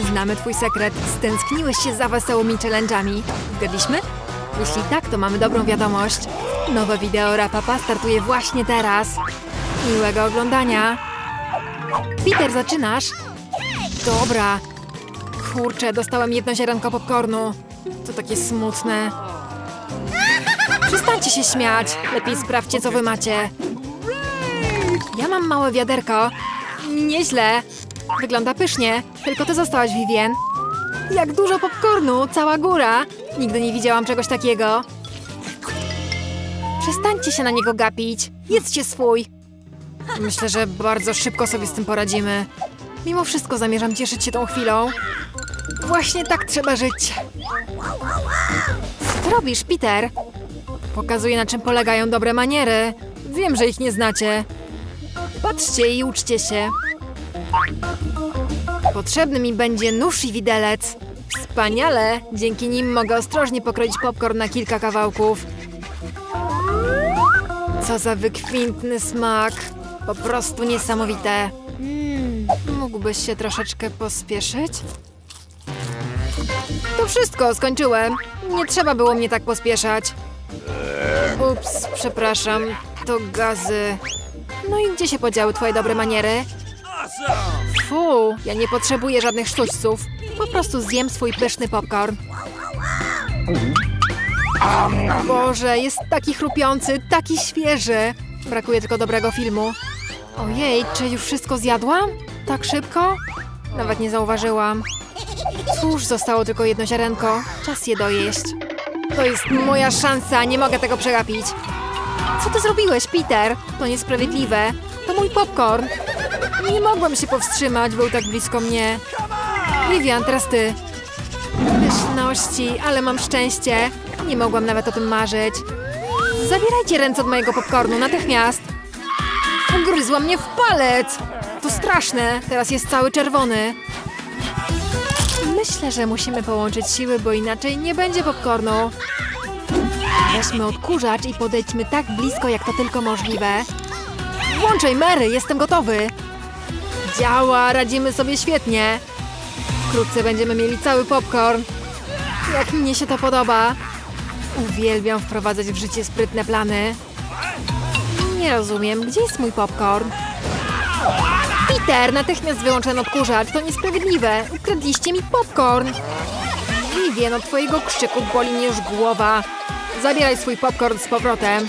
Znamy twój sekret. Stęskniłeś się za wesołymi challenge'ami. Zgadliśmy? Jeśli tak, to mamy dobrą wiadomość. Nowe wideo Rapapa startuje właśnie teraz. Miłego oglądania. Peter, zaczynasz? Dobra. Kurczę, dostałem jedno ziarenko popcornu. To takie smutne. Przestańcie się śmiać. Lepiej sprawdźcie, co wy macie. Ja mam małe wiaderko. Nieźle. Wygląda pysznie. Tylko ty zostałaś, Vivien. Jak dużo popcornu, cała góra. Nigdy nie widziałam czegoś takiego. Przestańcie się na niego gapić. Jedzcie swój. Myślę, że bardzo szybko sobie z tym poradzimy. Mimo wszystko zamierzam cieszyć się tą chwilą. Właśnie tak trzeba żyć. Co robisz, Peter? Pokazuję, na czym polegają dobre maniery. Wiem, że ich nie znacie. Patrzcie i uczcie się. Potrzebny mi będzie nóż i widelec. Wspaniale! Dzięki nim mogę ostrożnie pokroić popcorn na kilka kawałków. Co za wykwintny smak. Po prostu niesamowite. Mm, mógłbyś się troszeczkę pospieszyć? To wszystko, skończyłem. Nie trzeba było mnie tak pospieszać. Ups, przepraszam. To gazy. No i gdzie się podziały twoje dobre maniery? Fu, ja nie potrzebuję żadnych sztućców. Po prostu zjem swój pyszny popcorn. Boże, jest taki chrupiący, taki świeży. Brakuje tylko dobrego filmu. Ojej, czy już wszystko zjadłam? Tak szybko? Nawet nie zauważyłam. Cóż, zostało tylko jedno ziarenko. Czas je dojeść. To jest moja szansa, nie mogę tego przegapić. Co ty zrobiłeś, Peter? To niesprawiedliwe. To mój popcorn. Nie mogłam się powstrzymać, był tak blisko mnie. Vivian, teraz ty. Pyszności, ale mam szczęście. Nie mogłam nawet o tym marzyć. Zabierajcie ręce od mojego popcornu, natychmiast. Ugryzła mnie w palec. To straszne, teraz jest cały czerwony. Myślę, że musimy połączyć siły, bo inaczej nie będzie popcornu. Weźmy odkurzacz i podejdźmy tak blisko, jak to tylko możliwe. Włączaj, Mary, jestem gotowy. Działa, radzimy sobie świetnie. Wkrótce będziemy mieli cały popcorn. Jak mnie się to podoba. Uwielbiam wprowadzać w życie sprytne plany. Nie rozumiem, gdzie jest mój popcorn? Peter, natychmiast wyłącz ten odkurzacz. To niesprawiedliwe. Ukradliście mi popcorn. Vivien, od twojego krzyku boli mnie już głowa. Zabieraj swój popcorn z powrotem.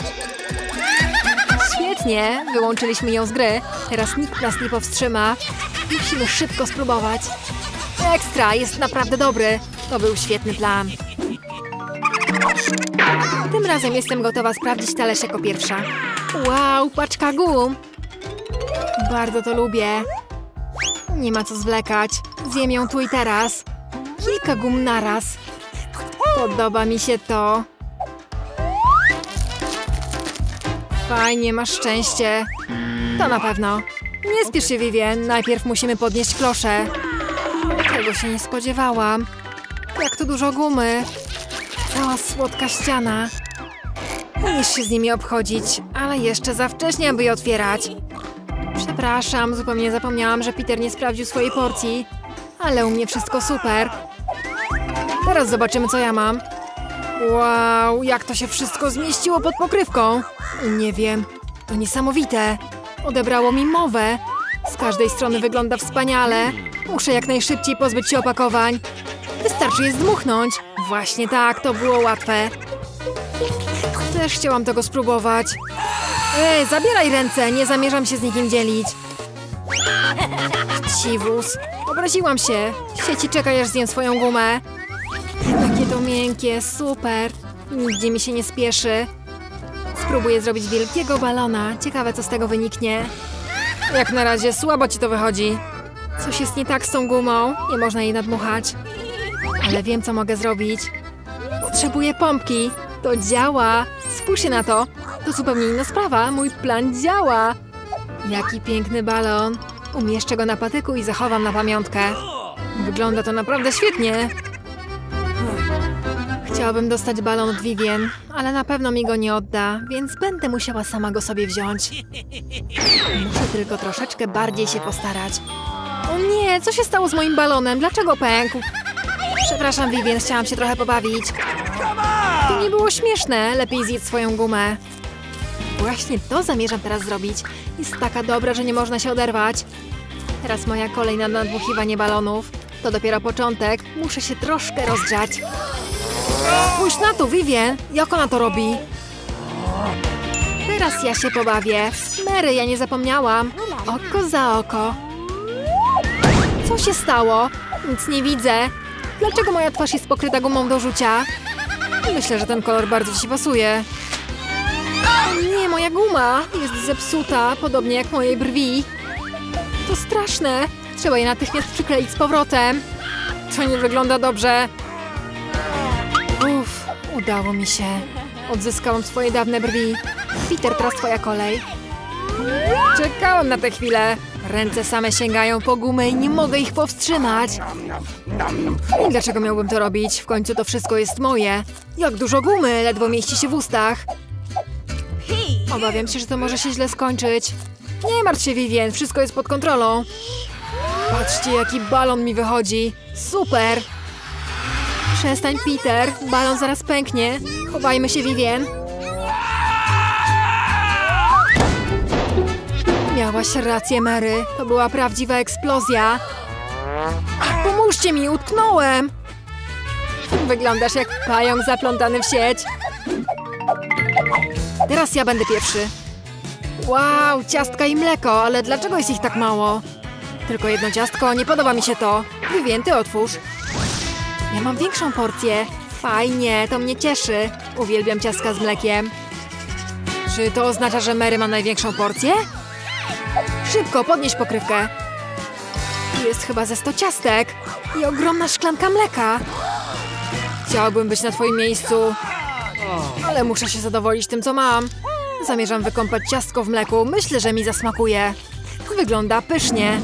Świetnie, wyłączyliśmy ją z gry. Teraz nikt nas nie powstrzyma. Musimy szybko spróbować. Ekstra, jest naprawdę dobry. To był świetny plan. Tym razem jestem gotowa sprawdzić talerz jako pierwsza. Wow, paczka gum. Bardzo to lubię. Nie ma co zwlekać. Zjem ją tu i teraz. Kilka gum naraz. Podoba mi się to. Fajnie, masz szczęście. To na pewno. Nie spiesz się, Vivien. Najpierw musimy podnieść kloszę. Tego się nie spodziewałam. Jak tu dużo gumy. Cała słodka ściana. Umiesz się z nimi obchodzić, ale jeszcze za wcześnie, aby je otwierać. Przepraszam, zupełnie zapomniałam, że Peter nie sprawdził swojej porcji. Ale u mnie wszystko super. Teraz zobaczymy, co ja mam. Wow, jak to się wszystko zmieściło pod pokrywką. Nie wiem, to niesamowite. Odebrało mi mowę. Z każdej strony wygląda wspaniale. Muszę jak najszybciej pozbyć się opakowań. Wystarczy je zdmuchnąć. Właśnie tak, to było łatwe. Też chciałam tego spróbować. Ej, zabieraj ręce, nie zamierzam się z nikim dzielić. Chciwus. Obraziłam się. Sieci czekaj, aż zjem swoją gumę. Takie to miękkie, super. Nigdzie mi się nie spieszy. Spróbuję zrobić wielkiego balona. Ciekawe, co z tego wyniknie. Jak na razie słabo ci to wychodzi. Coś jest nie tak z tą gumą. Nie można jej nadmuchać. Ale wiem, co mogę zrobić. Potrzebuję pompki. To działa. Spójrzcie na to. To zupełnie inna sprawa. Mój plan działa. Jaki piękny balon. Umieszczę go na patyku i zachowam na pamiątkę. Wygląda to naprawdę świetnie. Chciałabym dostać balon od Vivien, ale na pewno mi go nie odda, więc będę musiała sama go sobie wziąć. Muszę tylko troszeczkę bardziej się postarać. O nie, co się stało z moim balonem? Dlaczego pękł? Przepraszam, Vivien, chciałam się trochę pobawić. To nie było śmieszne. Lepiej zjedz swoją gumę. Właśnie to zamierzam teraz zrobić. Jest taka dobra, że nie można się oderwać. Teraz moja kolej na nadmuchiwanie balonów. To dopiero początek. Muszę się troszkę rozgrzać. Spójrz na to, Vivien. Jak ona to robi? Teraz ja się pobawię. Mary, ja nie zapomniałam. Oko za oko. Co się stało? Nic nie widzę. Dlaczego moja twarz jest pokryta gumą do rzucia? Myślę, że ten kolor bardzo ci pasuje. Nie, moja guma jest zepsuta, podobnie jak moje brwi. To straszne. Trzeba je natychmiast przykleić z powrotem. To nie wygląda dobrze. Udało mi się. Odzyskałam swoje dawne brwi. Peter, teraz twoja kolej. Czekałam na tę chwilę. Ręce same sięgają po gumę i nie mogę ich powstrzymać. I dlaczego miałbym to robić? W końcu to wszystko jest moje. Jak dużo gumy, ledwo mieści się w ustach. Obawiam się, że to może się źle skończyć. Nie martw się, Vivien, wszystko jest pod kontrolą. Patrzcie, jaki balon mi wychodzi. Super! Przestań, Peter. Balon zaraz pęknie. Chowajmy się, Vivien. Miałaś rację, Mary. To była prawdziwa eksplozja. Pomóżcie mi, utknąłem! Wyglądasz jak pająk zaplątany w sieć. Teraz ja będę pierwszy. Wow, ciastka i mleko, ale dlaczego jest ich tak mało? Tylko jedno ciastko, nie podoba mi się to. Vivien, ty otwórz. Ja mam większą porcję. Fajnie, to mnie cieszy. Uwielbiam ciastka z mlekiem. Czy to oznacza, że Mary ma największą porcję? Szybko, podnieś pokrywkę. Jest chyba ze sto ciastek i ogromna szklanka mleka. Chciałbym być na twoim miejscu, ale muszę się zadowolić tym, co mam. Zamierzam wykąpać ciastko w mleku. Myślę, że mi zasmakuje. Wygląda pysznie.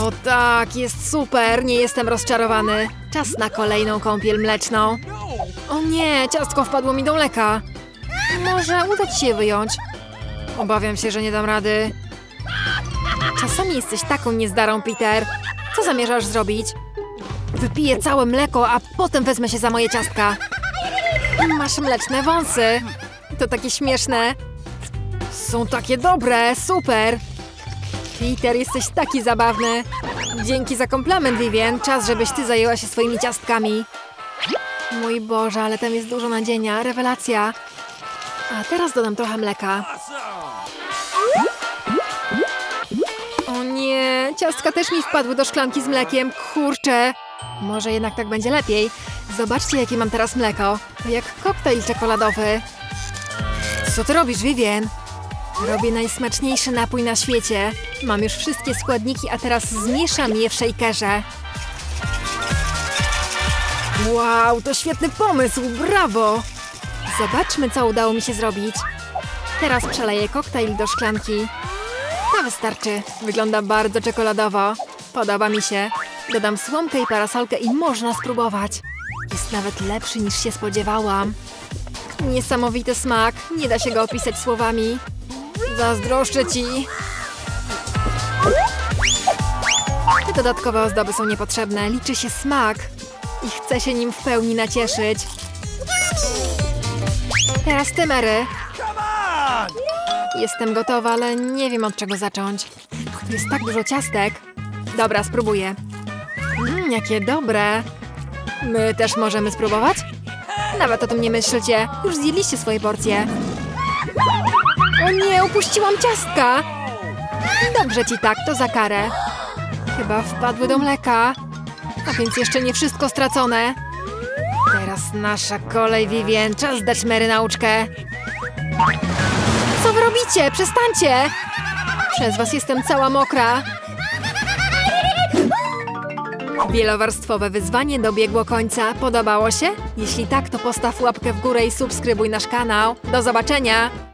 O tak, jest super. Nie jestem rozczarowany. Czas na kolejną kąpiel mleczną. O nie, ciastko wpadło mi do mleka. Może uda ci się wyjąć. Obawiam się, że nie dam rady. Czasami jesteś taką niezdarą, Peter. Co zamierzasz zrobić? Wypiję całe mleko, a potem wezmę się za moje ciastka. Masz mleczne wąsy. To takie śmieszne. Są takie dobre, super. Peter, jesteś taki zabawny. Dzięki za komplement, Vivien. Czas, żebyś ty zajęła się swoimi ciastkami. Mój Boże, ale tam jest dużo nadzienia. Rewelacja. A teraz dodam trochę mleka. O nie, ciastka też mi wpadły do szklanki z mlekiem. Kurczę. Może jednak tak będzie lepiej. Zobaczcie, jakie mam teraz mleko. To jak koktajl czekoladowy. Co ty robisz, Vivien? Robię najsmaczniejszy napój na świecie. Mam już wszystkie składniki, a teraz zmieszam je w shakerze. Wow, to świetny pomysł, brawo! Zobaczmy, co udało mi się zrobić. Teraz przeleję koktajl do szklanki. To wystarczy. Wygląda bardzo czekoladowo. Podoba mi się. Dodam słomkę i parasolkę i można spróbować. Jest nawet lepszy niż się spodziewałam. Niesamowity smak. Nie da się go opisać słowami. Zazdroszczę ci. Te dodatkowe ozdoby są niepotrzebne. Liczy się smak. I chcę się nim w pełni nacieszyć. Teraz ty, Mary. Jestem gotowa, ale nie wiem od czego zacząć. Jest tak dużo ciastek. Dobra, spróbuję. Mmm, jakie dobre. My też możemy spróbować? Nawet o tym nie myślcie. Już zjedliście swoje porcje. O nie, upuściłam ciastka! Dobrze ci tak, to za karę. Chyba wpadły do mleka. A więc jeszcze nie wszystko stracone. Teraz nasza kolej, Vivien. Czas dać Mary nauczkę. Co wy robicie? Przestańcie! Przez was jestem cała mokra. Wielowarstwowe wyzwanie dobiegło końca. Podobało się? Jeśli tak, to postaw łapkę w górę i subskrybuj nasz kanał. Do zobaczenia!